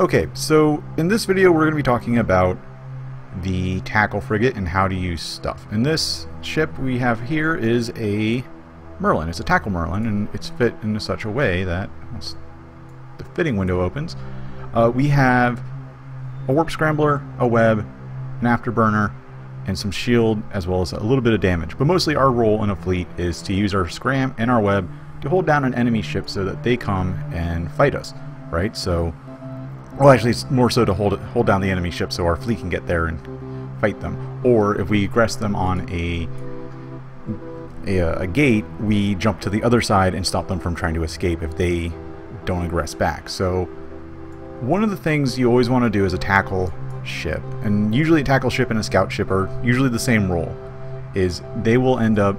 Okay, so in this video we're going to be talking about the tackle frigate and how to use stuff. And this ship we have here is a Merlin. It's a tackle Merlin and it's fit in such a way that the fitting window opens, uh, we have a warp scrambler, a web, an afterburner, and some shield as well as a little bit of damage. But mostly our role in a fleet is to use our scram and our web to hold down an enemy ship so that they come and fight us, right? So well, actually, it's more so to hold hold down the enemy ship so our fleet can get there and fight them. Or if we aggress them on a, a, uh, a gate, we jump to the other side and stop them from trying to escape if they don't aggress back. So one of the things you always want to do is a tackle ship, and usually a tackle ship and a scout ship are usually the same role, is they will end up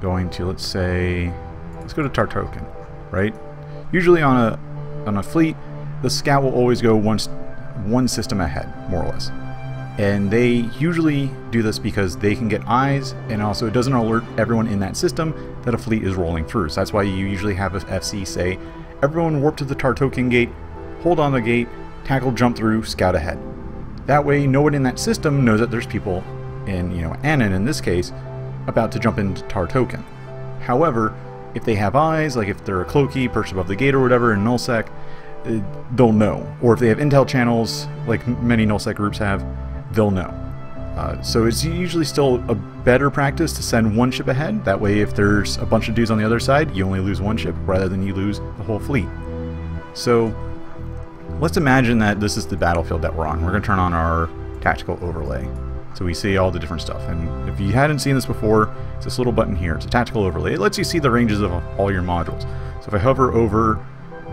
going to, let's say, let's go to Tartoken, right? Usually on a on a fleet, the scout will always go one, one system ahead, more or less. And they usually do this because they can get eyes, and also it doesn't alert everyone in that system that a fleet is rolling through. So that's why you usually have a FC say, everyone warp to the Tartoken gate, hold on the gate, tackle jump through, scout ahead. That way no one in that system knows that there's people in, you know, Anon in this case, about to jump into Tartoken. However, if they have eyes, like if they're a Cloaky perched above the gate or whatever in nullsec, they'll know. Or if they have intel channels, like many nullsec groups have, they'll know. Uh, so it's usually still a better practice to send one ship ahead. That way, if there's a bunch of dudes on the other side, you only lose one ship rather than you lose the whole fleet. So let's imagine that this is the battlefield that we're on. We're going to turn on our tactical overlay. So we see all the different stuff. And if you hadn't seen this before, it's this little button here. It's a tactical overlay. It lets you see the ranges of all your modules. So if I hover over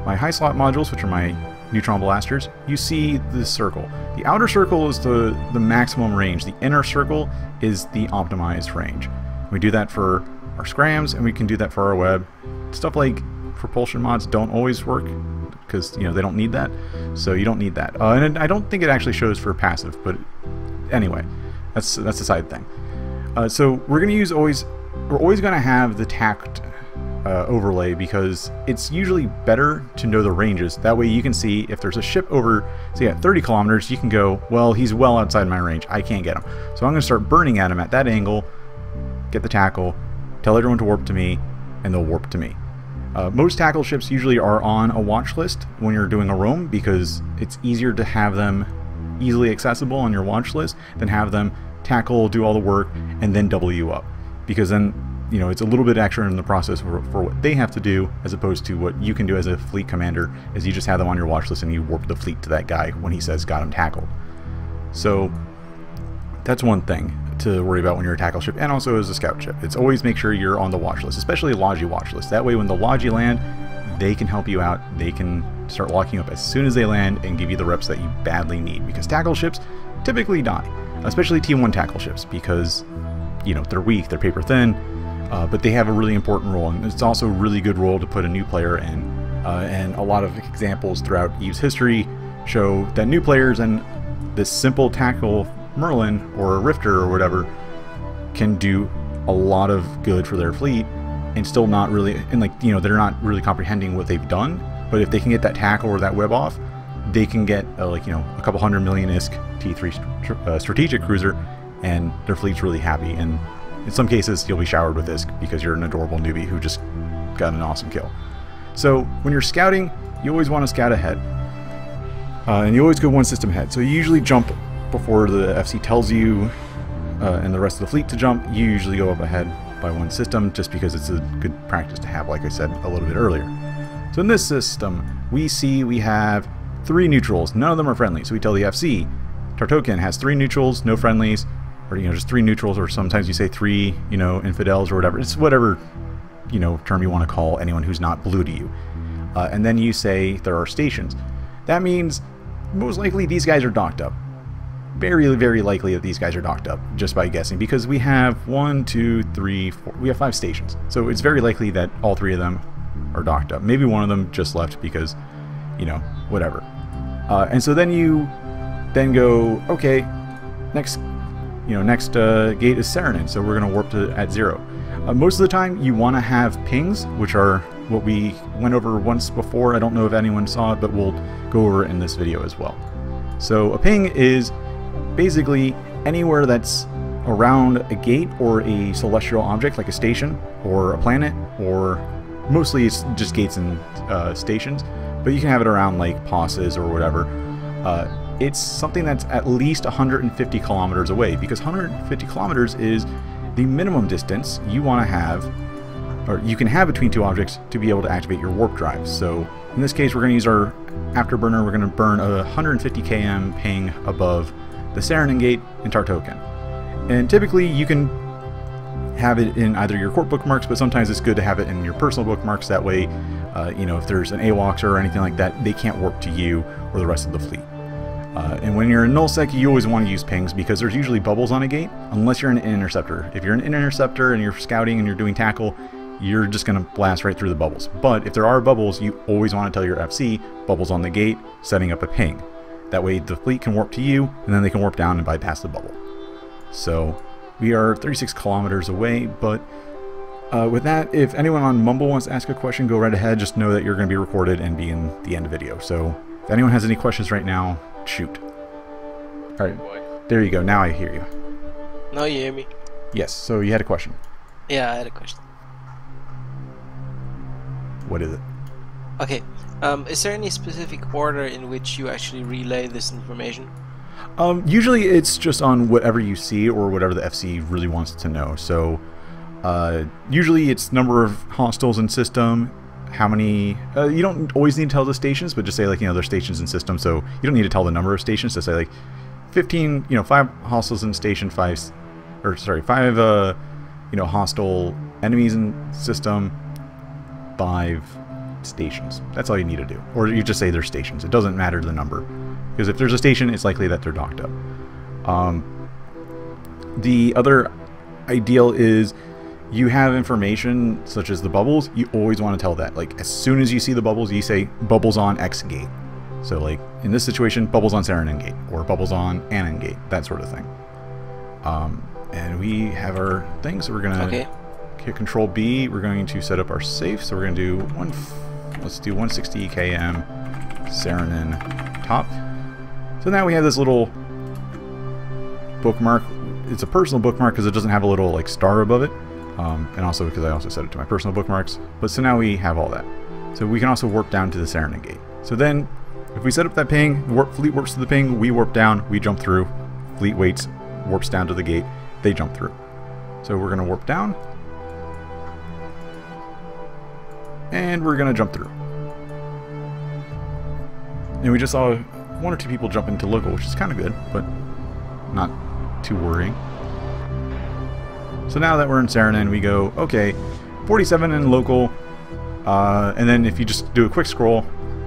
my high slot modules, which are my neutron blasters, you see this circle. The outer circle is the, the maximum range. The inner circle is the optimized range. We do that for our scrams, and we can do that for our web. Stuff like propulsion mods don't always work because you know they don't need that, so you don't need that. Uh, and I don't think it actually shows for passive, but anyway, that's that's a side thing. Uh, so we're going to use always. We're always going to have the tact uh, overlay because it's usually better to know the ranges. That way you can see if there's a ship over, say at 30 kilometers, you can go, well, he's well outside my range. I can't get him. So I'm going to start burning at him at that angle, get the tackle, tell everyone to warp to me, and they'll warp to me. Uh, most tackle ships usually are on a watch list when you're doing a roam because it's easier to have them easily accessible on your watch list than have them tackle, do all the work, and then double you up. Because then you know, it's a little bit extra in the process for, for, what they have to do as opposed to what you can do as a fleet commander is you just have them on your watch list and you warp the fleet to that guy when he says got him tackled. So that's one thing to worry about when you're a tackle ship and also as a scout ship. It's always make sure you're on the watch list, especially a Logi watch list. That way when the Logi land, they can help you out. They can start locking up as soon as they land and give you the reps that you badly need because tackle ships typically die, especially T1 tackle ships because, you know, they're weak, they're paper thin, uh, but they have a really important role, and it's also a really good role to put a new player in. Uh, and a lot of examples throughout EVE's history show that new players and this simple tackle Merlin or a Rifter or whatever can do a lot of good for their fleet and still not really, and like, you know, they're not really comprehending what they've done. But if they can get that tackle or that web off, they can get uh, like, you know, a couple hundred million ISK T3 st uh, strategic cruiser and their fleet's really happy. And in some cases, you'll be showered with this because you're an adorable newbie who just got an awesome kill. So when you're scouting, you always want to scout ahead. Uh, and you always go one system ahead. So you usually jump before the FC tells you uh, and the rest of the fleet to jump. You usually go up ahead by one system just because it's a good practice to have, like I said a little bit earlier. So in this system, we see we have three neutrals. None of them are friendly. So we tell the FC, Tartoken has three neutrals, no friendlies or you know just three neutrals or sometimes you say three you know infidels or whatever. It's whatever you know term you want to call anyone who's not blue to you. Uh, and then you say there are stations. That means most likely these guys are docked up. Very very likely that these guys are docked up just by guessing because we have one two three four we have five stations. So it's very likely that all three of them are docked up. Maybe one of them just left because you know whatever. Uh, and so then you then go okay next you know, next uh, gate is Serenin, so we're going to warp to at zero. Uh, most of the time, you want to have pings, which are what we went over once before. I don't know if anyone saw it, but we'll go over it in this video as well. So a ping is basically anywhere that's around a gate or a celestial object like a station or a planet or mostly it's just gates and uh, stations but you can have it around like posses or whatever uh, it's something that's at least 150 kilometers away because 150 kilometers is the minimum distance you want to have or you can have between two objects to be able to activate your warp drive so in this case we're going to use our afterburner we're going to burn a 150 km ping above the Saranin Gate in Tartoken and typically you can have it in either your corp bookmarks, but sometimes it's good to have it in your personal bookmarks. That way, uh, you know, if there's an AWACS or anything like that, they can't warp to you or the rest of the fleet. Uh, and when you're in nullsec, you always want to use pings because there's usually bubbles on a gate, unless you're an interceptor. If you're an interceptor and you're scouting and you're doing tackle, you're just going to blast right through the bubbles. But if there are bubbles, you always want to tell your FC, bubbles on the gate, setting up a ping. That way the fleet can warp to you, and then they can warp down and bypass the bubble. So we are 36 kilometers away, but uh, with that, if anyone on Mumble wants to ask a question, go right ahead. Just know that you're going to be recorded and be in the end video. So if anyone has any questions right now, shoot. All right, Boy. there you go. Now I hear you. Now you hear me? Yes, so you had a question. Yeah, I had a question. What is it? Okay, um, is there any specific order in which you actually relay this information? Um, usually it's just on whatever you see or whatever the FC really wants to know. So uh, usually it's number of hostiles in system, how many, uh, you don't always need to tell the stations, but just say like, you know, there's stations in system. So you don't need to tell the number of stations to say like 15, you know, five hostiles in station, five, or sorry, five, uh, you know, hostile enemies in system, five stations. That's all you need to do. Or you just say there's stations. It doesn't matter the number. Because if there's a station, it's likely that they're docked up. Um, the other ideal is you have information such as the bubbles, you always want to tell that. Like, as soon as you see the bubbles, you say, bubbles on X gate. So, like, in this situation, bubbles on Saranin gate, or bubbles on Anon gate, that sort of thing. Um, and we have our thing, so we're going to okay. hit Control B. We're going to set up our safe, so we're going to do one, let's do 160 km Saranin top. So now we have this little bookmark. It's a personal bookmark because it doesn't have a little like star above it. Um, and also because I also set it to my personal bookmarks. But so now we have all that. So we can also warp down to the Saranin gate. So then if we set up that ping, warp, fleet warps to the ping, we warp down, we jump through. Fleet waits, warps down to the gate, they jump through. So we're going to warp down. And we're going to jump through. And we just saw one or two people jump into local, which is kind of good, but not too worrying. So now that we're in Saranin, we go, okay, 47 in local, uh, and then if you just do a quick scroll,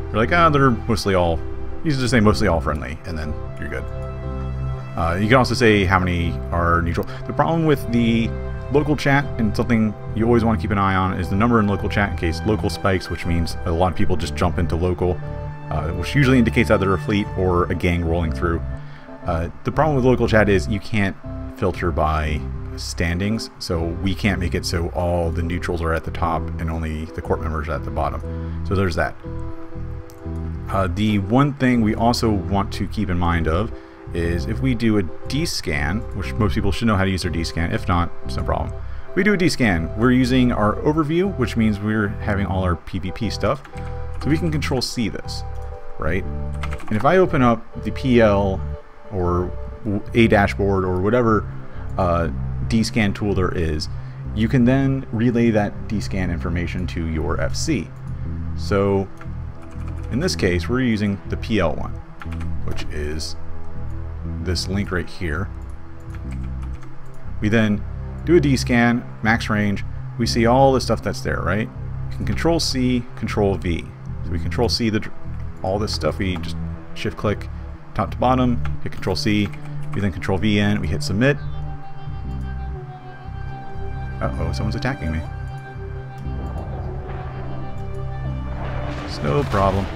you're like, ah, they're mostly all, you just say mostly all friendly, and then you're good. Uh, you can also say how many are neutral. The problem with the local chat, and something you always want to keep an eye on, is the number in local chat in case local spikes, which means a lot of people just jump into local uh, which usually indicates either a fleet or a gang rolling through. Uh, the problem with local chat is you can't filter by standings, so we can't make it so all the neutrals are at the top and only the corp members are at the bottom. So there's that. Uh, the one thing we also want to keep in mind of is if we do a D-scan, which most people should know how to use their D-scan, if not, it's no problem. We do a D-scan, we're using our overview, which means we're having all our PvP stuff, so we can control C this right? And if I open up the PL or a dashboard or whatever uh, DScan tool there is, you can then relay that DScan information to your FC. So in this case, we're using the PL one, which is this link right here. We then do a DScan, max range, we see all the stuff that's there, right? We can control C, control V. So we control C the all this stuff. We just shift click top to bottom, hit control C, we then control V in, we hit submit. Uh-oh, someone's attacking me. It's no problem.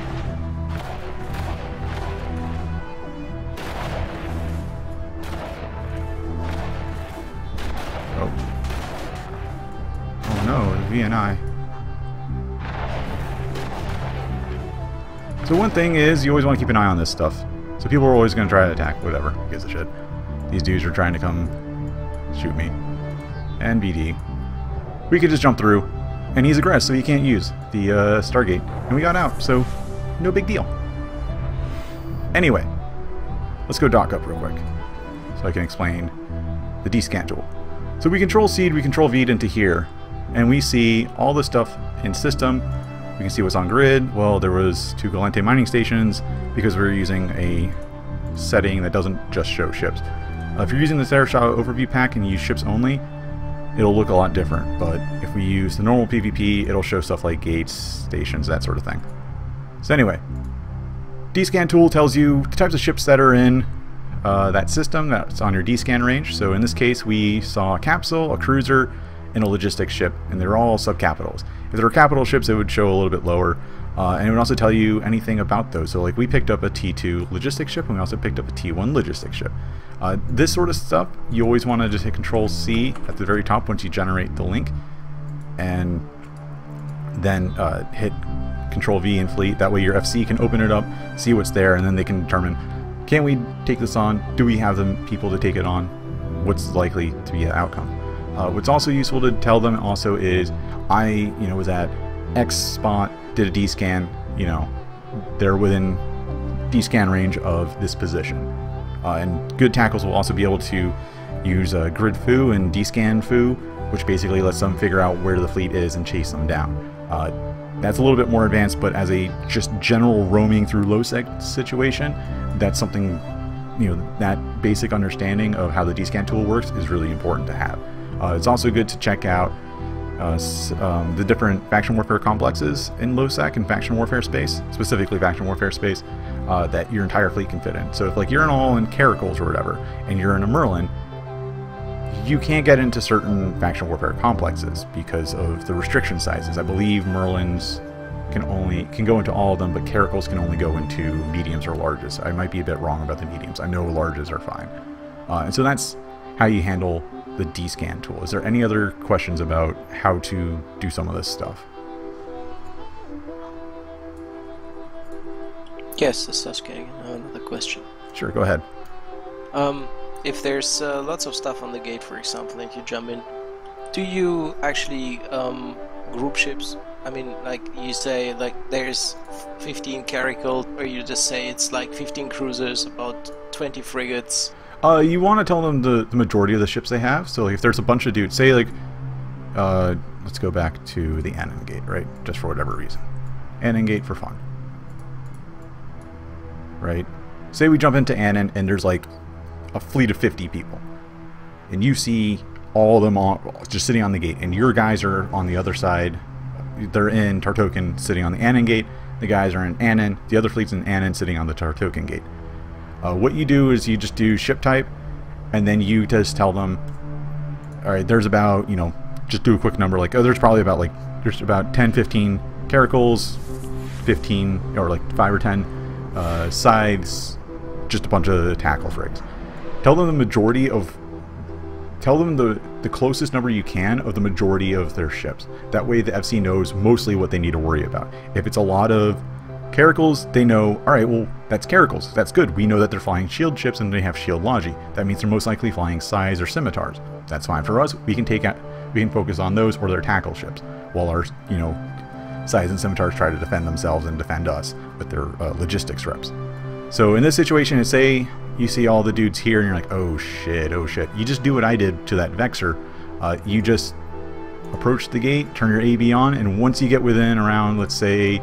Oh. Oh no, the VNI. So one thing is you always want to keep an eye on this stuff. So people are always going to try to attack, whatever, gives a shit. These dudes are trying to come shoot me. And BD. We could just jump through. And he's aggressive, so he can't use the uh, Stargate. And we got out, so no big deal. Anyway, let's go dock up real quick. So I can explain the descan tool. So we control seed, we control feed into here. And we see all the stuff in system, we can see what's on grid. Well, there was two Gallente mining stations because we're using a setting that doesn't just show ships. Uh, if you're using the Sarashaw overview pack and you use ships only, it'll look a lot different. But if we use the normal PvP, it'll show stuff like gates, stations, that sort of thing. So anyway, DScan tool tells you the types of ships that are in uh, that system that's on your DScan range. So in this case, we saw a capsule, a cruiser, and a logistics ship, and they're all subcapitals. If there were capital ships, it would show a little bit lower. Uh, and it would also tell you anything about those. So like we picked up a T2 logistics ship and we also picked up a T1 logistics ship. Uh, this sort of stuff, you always want to just hit Control C at the very top once you generate the link. And then uh, hit Control V in fleet. That way your FC can open it up, see what's there, and then they can determine, can we take this on? Do we have the people to take it on? What's likely to be the outcome? Uh, what's also useful to tell them also is I, you know, was at X spot, did a D-scan, you know, they're within D-scan range of this position. Uh, and good tackles will also be able to use uh, grid foo and D-scan foo, which basically lets them figure out where the fleet is and chase them down. Uh, that's a little bit more advanced, but as a just general roaming through low-sec situation, that's something, you know, that basic understanding of how the D-scan tool works is really important to have. Uh, it's also good to check out uh, um, the different faction warfare complexes in low-sec and faction warfare space, specifically faction warfare space, uh, that your entire fleet can fit in. So if like you're in all in Caracals or whatever, and you're in a Merlin, you can't get into certain faction warfare complexes because of the restriction sizes. I believe Merlins can only can go into all of them, but Caracals can only go into mediums or larges. I might be a bit wrong about the mediums. I know larges are fine, uh, and so that's how you handle the D-scan tool. Is there any other questions about how to do some of this stuff? Yes, Sasuke, another question. Sure, go ahead. Um, if there's uh, lots of stuff on the gate, for example, and you jump in, do you actually um, group ships? I mean, like you say, like there's 15 caracal, or you just say it's like 15 cruisers, about 20 frigates, uh, you want to tell them the, the majority of the ships they have. So if there's a bunch of dudes, say like, uh, let's go back to the Annan Gate, right? Just for whatever reason. Annan Gate for fun. Right? Say we jump into Annan and there's like a fleet of 50 people. And you see all of them on, just sitting on the gate. And your guys are on the other side. They're in Tartoken sitting on the Annan Gate. The guys are in Annan. The other fleet's in Annan sitting on the Tartoken Gate. Uh, what you do is you just do ship type, and then you just tell them, all right, there's about, you know, just do a quick number, like, oh, there's probably about, like, there's about 10, 15 caracals, 15, or like 5 or 10 uh, scythes, just a bunch of tackle frigs. Tell them the majority of, tell them the, the closest number you can of the majority of their ships. That way the FC knows mostly what they need to worry about. If it's a lot of Caracals, they know, alright, well, that's Caracals. That's good. We know that they're flying shield ships and they have shield logi. That means they're most likely flying scythes or scimitars. That's fine for us. We can take out, we can focus on those or their tackle ships, while our, you know, scythes and scimitars try to defend themselves and defend us with their uh, logistics reps. So in this situation, say you see all the dudes here and you're like, oh shit, oh shit. You just do what I did to that Vexor. Uh, you just approach the gate, turn your AB on, and once you get within around, let's say,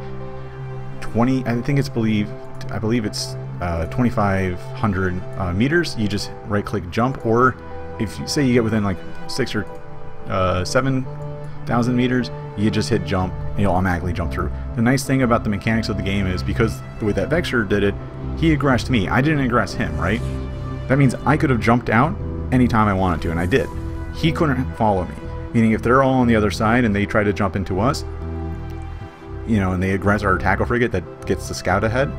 20, I think it's believe, I believe it's uh, 2,500 uh, meters, you just right click jump, or if you say you get within like six or uh, 7,000 meters, you just hit jump and you'll automatically jump through. The nice thing about the mechanics of the game is because the way that Vexor did it, he aggressed me. I didn't aggress him, right? That means I could have jumped out anytime I wanted to, and I did. He couldn't follow me. Meaning if they're all on the other side and they try to jump into us, you know, and they aggress our tackle frigate that gets the scout ahead,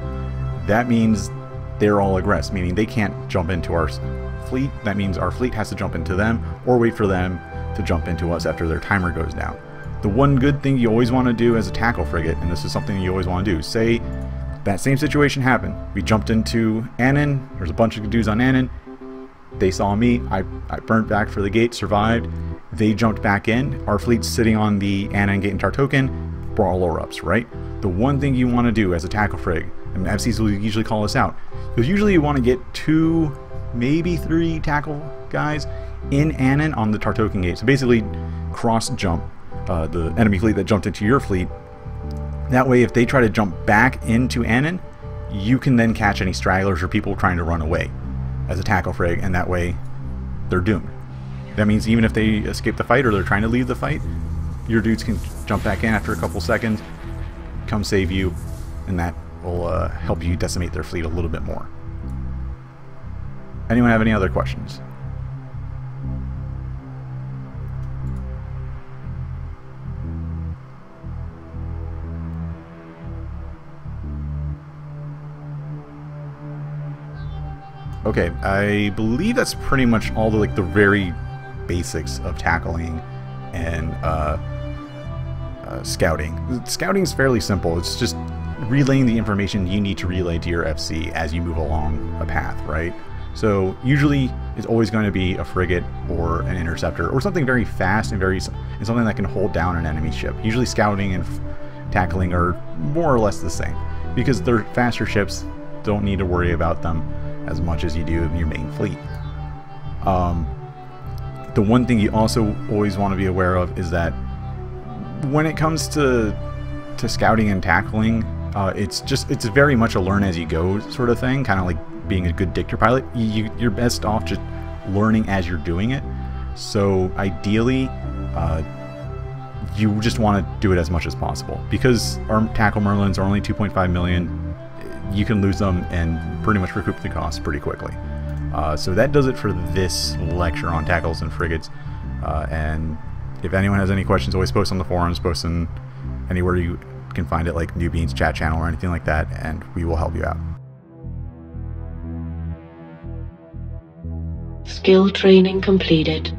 that means they're all aggress, meaning they can't jump into our fleet. That means our fleet has to jump into them or wait for them to jump into us after their timer goes down. The one good thing you always want to do as a tackle frigate, and this is something you always want to do, say That same situation happened. We jumped into Annan. There's a bunch of dudes on Annan. They saw me. I, I burnt back for the gate, survived. They jumped back in. Our fleet's sitting on the Annan Gate and Tartoken. Brawler ups, right? The one thing you want to do as a tackle frig, and FCs will usually call us out, because usually you want to get two, maybe three tackle guys in Annan on the Tartoken Gate. So basically, cross jump uh, the enemy fleet that jumped into your fleet. That way, if they try to jump back into Annan, you can then catch any stragglers or people trying to run away as a tackle frig, and that way they're doomed. That means even if they escape the fight or they're trying to leave the fight, your dudes can jump back in after a couple seconds, come save you, and that will uh, help you decimate their fleet a little bit more. Anyone have any other questions? Okay, I believe that's pretty much all the like the very basics of tackling and uh, uh, scouting. Scouting is fairly simple. It's just relaying the information you need to relay to your FC as you move along a path, right? So usually it's always going to be a frigate or an interceptor or something very fast and very and something that can hold down an enemy ship. Usually scouting and tackling are more or less the same because they're faster ships. Don't need to worry about them as much as you do in your main fleet. Um, the one thing you also always want to be aware of is that when it comes to to scouting and tackling, uh, it's just it's very much a learn as you go sort of thing, kind of like being a good dictator pilot. You, you're best off just learning as you're doing it. So ideally, uh, you just want to do it as much as possible because our tackle merlins are only 2.5 million you can lose them and pretty much recoup the cost pretty quickly. Uh, so that does it for this lecture on tackles and frigates. Uh, and if anyone has any questions, always post on the forums, post in anywhere you can find it, like Newbeans chat channel or anything like that, and we will help you out. Skill training completed.